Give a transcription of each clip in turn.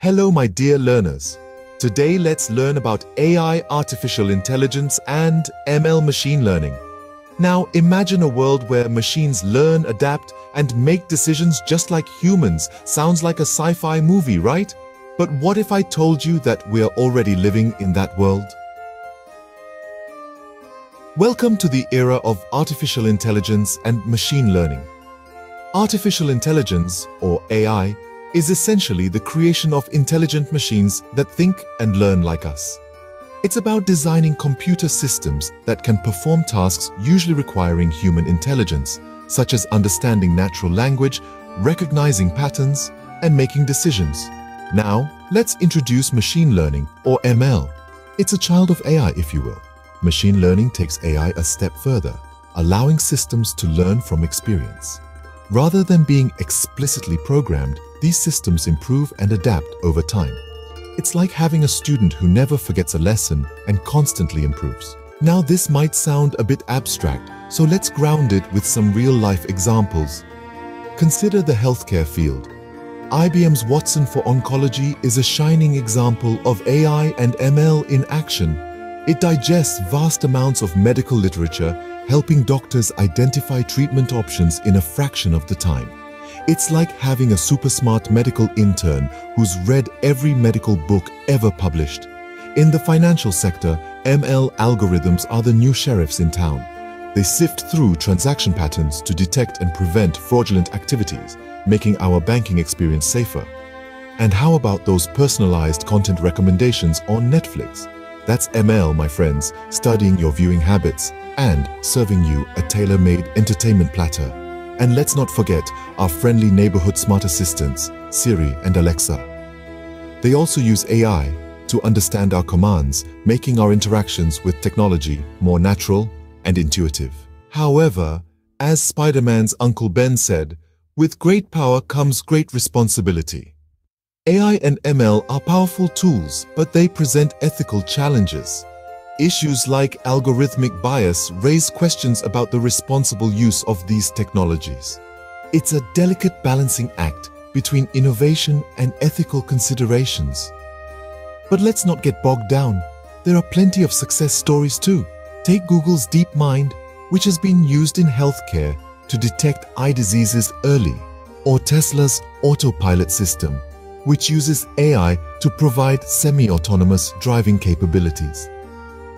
Hello, my dear learners. Today, let's learn about AI, artificial intelligence, and ML machine learning. Now, imagine a world where machines learn, adapt, and make decisions just like humans. Sounds like a sci-fi movie, right? But what if I told you that we're already living in that world? Welcome to the era of artificial intelligence and machine learning. Artificial intelligence, or AI, is essentially the creation of intelligent machines that think and learn like us. It's about designing computer systems that can perform tasks usually requiring human intelligence, such as understanding natural language, recognizing patterns, and making decisions. Now, let's introduce machine learning, or ML. It's a child of AI, if you will. Machine learning takes AI a step further, allowing systems to learn from experience. Rather than being explicitly programmed, these systems improve and adapt over time. It's like having a student who never forgets a lesson and constantly improves. Now this might sound a bit abstract, so let's ground it with some real-life examples. Consider the healthcare field. IBM's Watson for Oncology is a shining example of AI and ML in action. It digests vast amounts of medical literature helping doctors identify treatment options in a fraction of the time. It's like having a super smart medical intern who's read every medical book ever published. In the financial sector, ML algorithms are the new sheriffs in town. They sift through transaction patterns to detect and prevent fraudulent activities, making our banking experience safer. And how about those personalized content recommendations on Netflix? That's ML, my friends, studying your viewing habits and serving you a tailor-made entertainment platter. And let's not forget our friendly neighborhood smart assistants, Siri and Alexa. They also use AI to understand our commands, making our interactions with technology more natural and intuitive. However, as Spider-Man's Uncle Ben said, with great power comes great responsibility. AI and ML are powerful tools, but they present ethical challenges. Issues like algorithmic bias raise questions about the responsible use of these technologies. It's a delicate balancing act between innovation and ethical considerations. But let's not get bogged down. There are plenty of success stories too. Take Google's DeepMind, which has been used in healthcare to detect eye diseases early, or Tesla's autopilot system, which uses AI to provide semi-autonomous driving capabilities.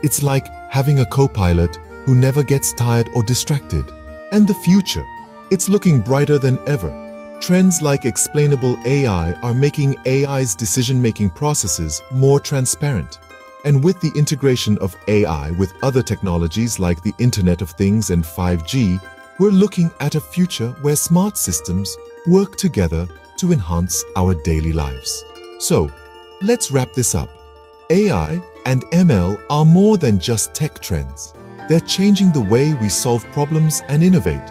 It's like having a co-pilot who never gets tired or distracted. And the future, it's looking brighter than ever. Trends like explainable AI are making AI's decision-making processes more transparent. And with the integration of AI with other technologies like the Internet of Things and 5G, we're looking at a future where smart systems work together to enhance our daily lives. So, let's wrap this up. AI and ML are more than just tech trends. They're changing the way we solve problems and innovate.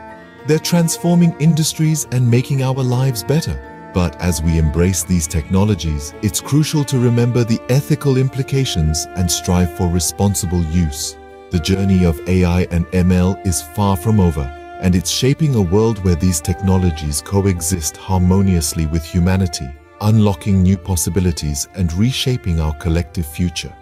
They're transforming industries and making our lives better. But as we embrace these technologies, it's crucial to remember the ethical implications and strive for responsible use. The journey of AI and ML is far from over and it's shaping a world where these technologies coexist harmoniously with humanity, unlocking new possibilities and reshaping our collective future.